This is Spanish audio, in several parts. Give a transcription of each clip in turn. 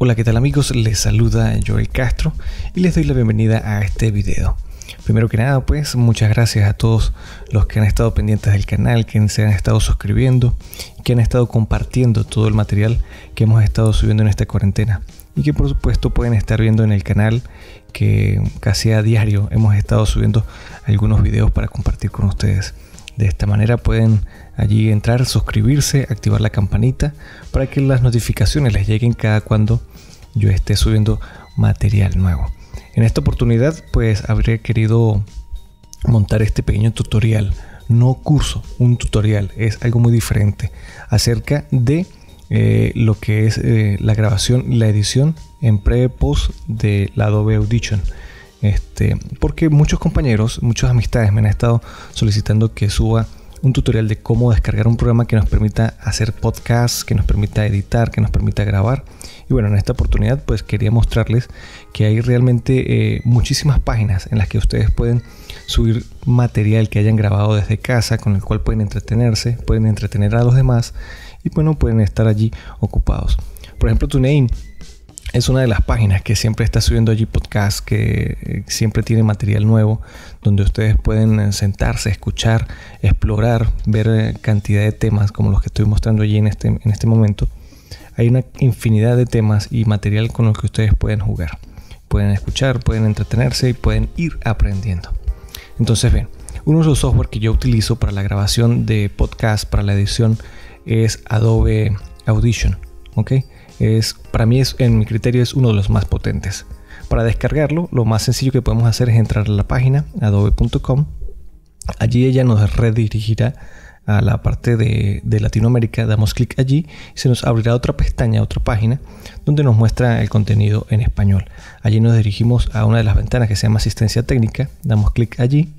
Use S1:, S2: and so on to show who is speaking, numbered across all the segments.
S1: Hola, ¿qué tal amigos? Les saluda Joel Castro y les doy la bienvenida a este video. Primero que nada, pues muchas gracias a todos los que han estado pendientes del canal, que se han estado suscribiendo que han estado compartiendo todo el material que hemos estado subiendo en esta cuarentena. Y que por supuesto pueden estar viendo en el canal que casi a diario hemos estado subiendo algunos videos para compartir con ustedes. De esta manera pueden allí entrar, suscribirse, activar la campanita para que las notificaciones les lleguen cada cuando yo esté subiendo material nuevo. En esta oportunidad pues habré querido montar este pequeño tutorial, no curso, un tutorial, es algo muy diferente acerca de eh, lo que es eh, la grabación y la edición en pre-post de la Adobe Audition. Este, porque muchos compañeros, muchas amistades me han estado solicitando que suba un tutorial de cómo descargar un programa que nos permita hacer podcasts, que nos permita editar, que nos permita grabar. Y bueno, en esta oportunidad pues quería mostrarles que hay realmente eh, muchísimas páginas en las que ustedes pueden subir material que hayan grabado desde casa, con el cual pueden entretenerse, pueden entretener a los demás y bueno, pueden estar allí ocupados. Por ejemplo, TuneIn es una de las páginas que siempre está subiendo allí podcast, que eh, siempre tiene material nuevo, donde ustedes pueden eh, sentarse, escuchar, explorar, ver eh, cantidad de temas como los que estoy mostrando allí en este, en este momento. Hay una infinidad de temas y material con los que ustedes pueden jugar. Pueden escuchar, pueden entretenerse y pueden ir aprendiendo. Entonces, ven, uno de los software que yo utilizo para la grabación de podcast, para la edición, es Adobe Audition. ¿ok? es, para mí es, en mi criterio es uno de los más potentes. Para descargarlo, lo más sencillo que podemos hacer es entrar a la página adobe.com. Allí ella nos redirigirá a la parte de, Latinoamérica, damos clic allí y se nos abrirá otra pestaña, otra página, donde nos muestra el contenido en español. Allí nos dirigimos a una de las ventanas que se llama asistencia técnica, damos clic allí,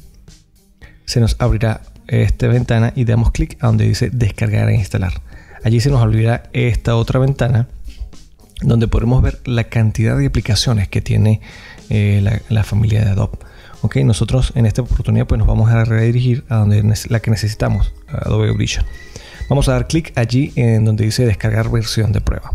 S1: se nos abrirá esta ventana y damos clic a donde dice descargar e instalar. Allí se nos abrirá esta otra ventana donde podemos ver la cantidad de aplicaciones que tiene eh, la, familia de Adobe. Ok, nosotros en esta oportunidad pues nos vamos a redirigir a donde la que necesitamos, Adobe Audition. Vamos a dar clic allí en donde dice descargar versión de prueba.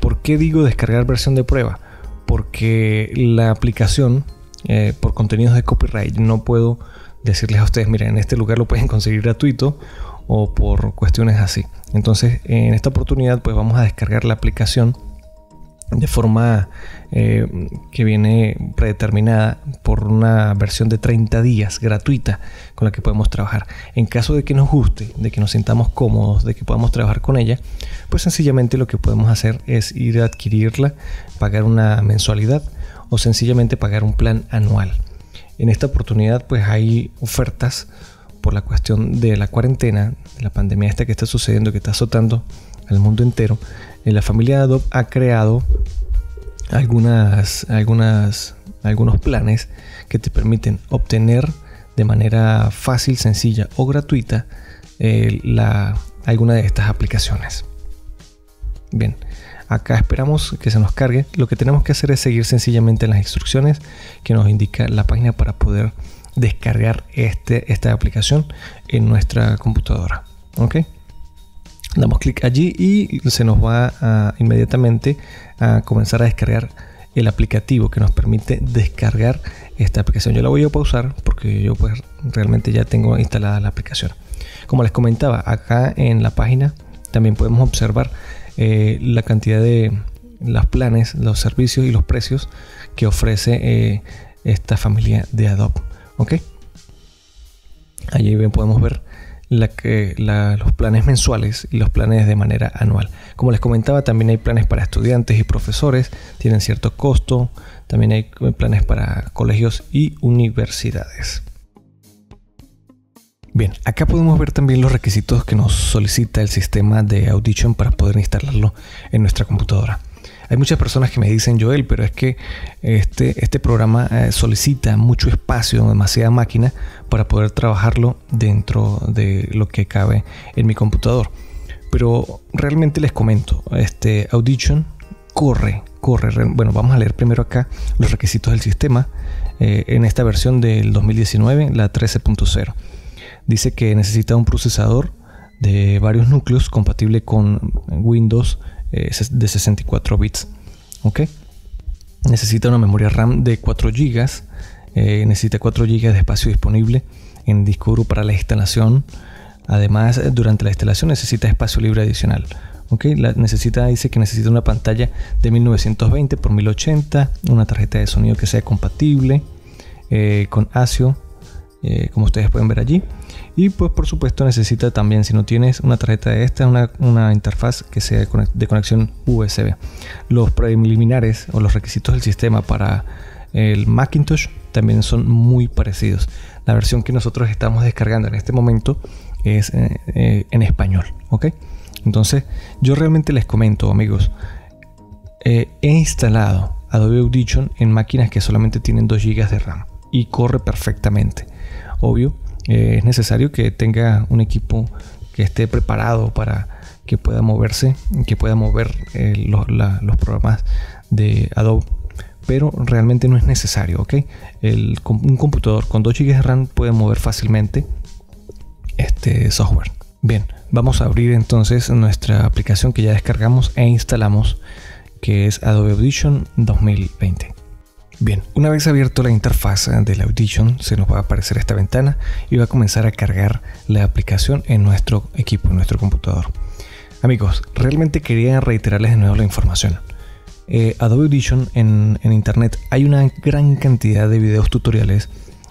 S1: ¿Por qué digo descargar versión de prueba? Porque la aplicación eh, por contenidos de copyright no puedo decirles a ustedes, miren, en este lugar lo pueden conseguir gratuito o por cuestiones así. Entonces, en esta oportunidad, pues vamos a descargar la aplicación de forma eh, que viene predeterminada por una versión de 30 días gratuita con la que podemos trabajar. En caso de que nos guste, de que nos sintamos cómodos, de que podamos trabajar con ella, pues sencillamente lo que podemos hacer es ir a adquirirla, pagar una mensualidad o sencillamente pagar un plan anual. En esta oportunidad pues hay ofertas por la cuestión de la cuarentena, de la pandemia esta que está sucediendo, que está azotando al mundo entero, eh, la familia Adobe ha creado algunas, algunos planes que te permiten obtener de manera fácil, sencilla o gratuita eh, alguna de estas aplicaciones. Bien, acá esperamos que se nos cargue. Lo que tenemos que hacer es seguir sencillamente las instrucciones que nos indica la página para poder descargar este, esta aplicación en nuestra computadora. ¿Ok? Damos clic allí y se nos va a, inmediatamente a comenzar a descargar el aplicativo que nos permite descargar esta aplicación. Yo la voy a pausar porque yo pues realmente ya tengo instalada la aplicación. Como les comentaba, acá en la página también podemos observar eh, la cantidad de los planes, los servicios y los precios que ofrece eh, esta familia de Adobe. ¿Ok? Allí podemos ver los planes mensuales y los planes de manera anual. Como les comentaba, también hay planes para estudiantes y profesores, tienen cierto costo. También hay planes para colegios y universidades. Bien, acá podemos ver también los requisitos que nos solicita el sistema de Audition para poder instalarlo en nuestra computadora. Hay muchas personas que me dicen, Joel, pero es que este, este programa eh, solicita mucho espacio, demasiada máquina para poder trabajarlo dentro de lo que cabe en mi computador. Pero realmente les comento, este Audition corre, corre. Bueno, vamos a leer primero acá los requisitos del sistema eh, en esta versión del 2019, la 13.0. dice que necesita un procesador de varios núcleos compatible con Windows eh, de 64 bits. Necesita una memoria RAM de 4 GB, eh, necesita 4 GB de espacio disponible en disco duro para la instalación. Además, durante la instalación necesita espacio libre adicional. necesita, dice que necesita una pantalla de 1920 x 1080, una tarjeta de sonido que sea compatible eh, con ASIO, como ustedes pueden ver allí. Y pues por supuesto necesita también, si no tienes una tarjeta de esta, una, una interfaz que sea de conexión USB. Los preliminares o los requisitos del sistema para el Macintosh también son muy parecidos. La versión que nosotros estamos descargando en este momento es eh, eh, en español, ¿ok? Entonces yo realmente les comento amigos, eh, he instalado Adobe Audition en máquinas que solamente tienen 2 GB de RAM y corre perfectamente. Obvio, eh, es necesario que tenga un equipo que esté preparado para que pueda moverse, que pueda mover eh, los, programas de Adobe. Pero realmente no es necesario, ¿ok? El, un computador con 2 GB de RAM puede mover fácilmente este software. Bien, vamos a abrir entonces nuestra aplicación que ya descargamos e instalamos, que es Adobe Audition 2020. Bien, una vez abierto la interfaz de la Audition, se nos va a aparecer esta ventana y va a comenzar a cargar la aplicación en nuestro equipo, en nuestro computador. Amigos, realmente quería reiterarles de nuevo la información. Eh, Adobe Audition en, en internet hay una gran cantidad de videos tutoriales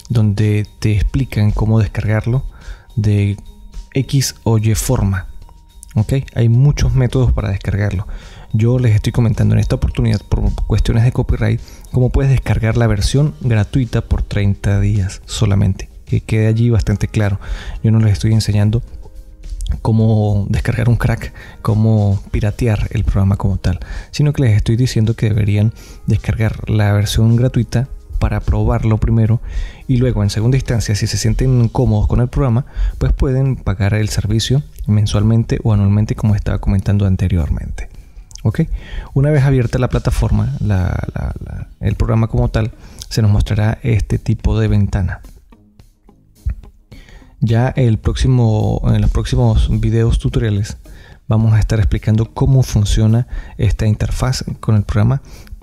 S1: donde te explican cómo descargarlo de X o Y forma. ¿Ok? Hay muchos métodos para descargarlo yo les estoy comentando en esta oportunidad por cuestiones de copyright cómo puedes descargar la versión gratuita por 30 días solamente. Que quede allí bastante claro. Yo no les estoy enseñando cómo descargar un crack, cómo piratear el programa como tal, sino que les estoy diciendo que deberían descargar la versión gratuita para probarlo primero y luego en segunda instancia si se sienten cómodos con el programa pues pueden pagar el servicio mensualmente o anualmente como estaba comentando anteriormente. ¿Ok? Una vez abierta la plataforma, el programa como tal, se nos mostrará este tipo de ventana. Ya el próximo, en los próximos videos tutoriales vamos a estar explicando cómo funciona esta interfaz con el programa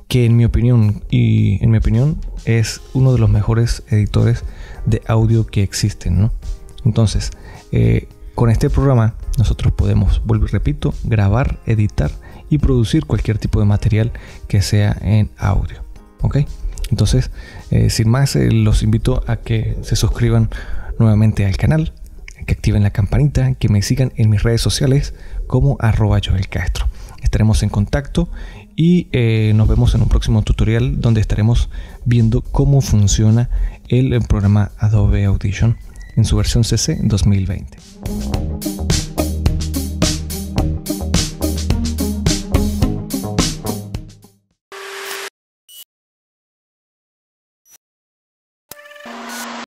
S1: que en mi opinión y en mi opinión es uno de los mejores editores de audio que existen entonces eh, con este programa nosotros podemos y repito grabar editar y producir cualquier tipo de material que sea en audio. ¿Ok? Entonces, eh, sin más, eh, los invito a que se suscriban nuevamente al canal, que activen la campanita, que me sigan en mis redes sociales como arroba Joel Castro. Estaremos en contacto y eh, nos vemos en un próximo tutorial donde estaremos viendo cómo funciona el programa Adobe Audition en su versión CC 2020.